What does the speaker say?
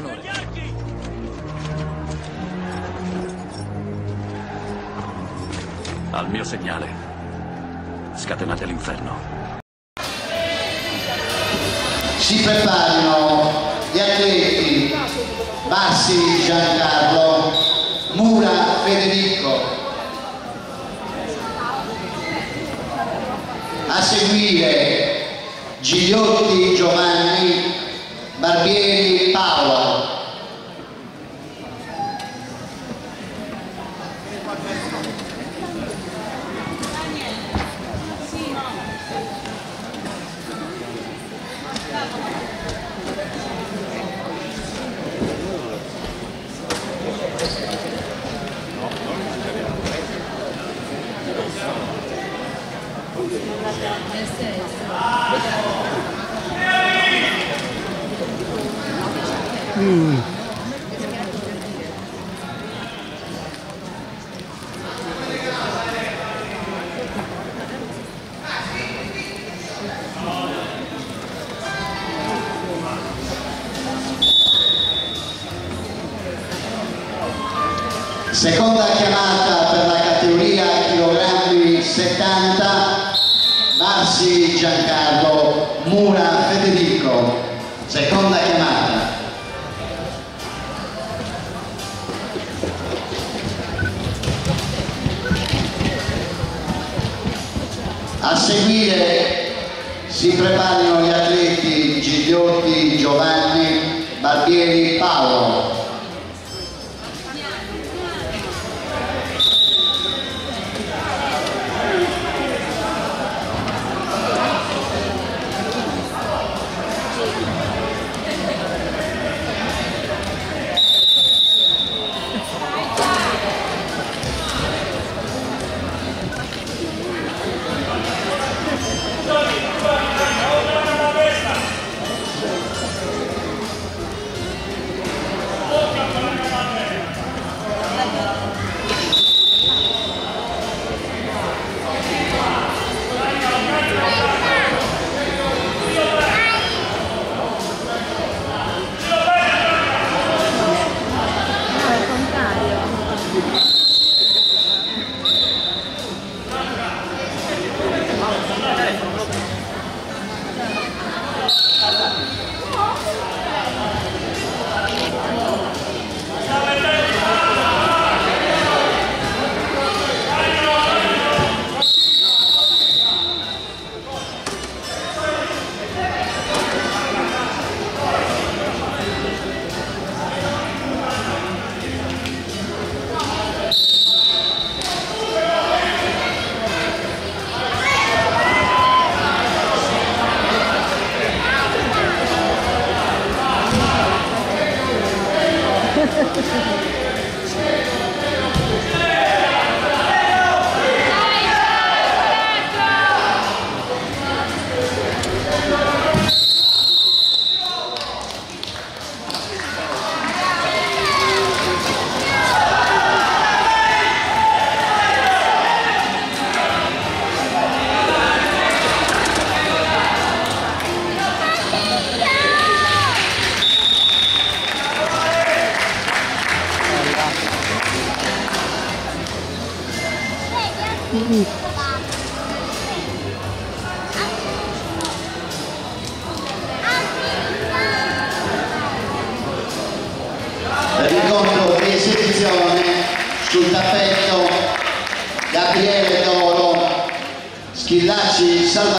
onore. Al mio segnale. Scatenate l'inferno. Si preparino gli atleti Bassi Giancarlo, Mura Federico. A seguire Gigliotti Giovanni, Barbieri Paolo. Mm-hmm. Seconda chiamata per la categoria chilogrammi 70, Bassi Giancarlo, Mura Federico. Seconda chiamata. A seguire si preparano gli atleti Gigliotti Giovanni, Barbieri Paolo. Ricordo di esibizione sul tappetto Gabriele Toro, Schillacci Salvatore.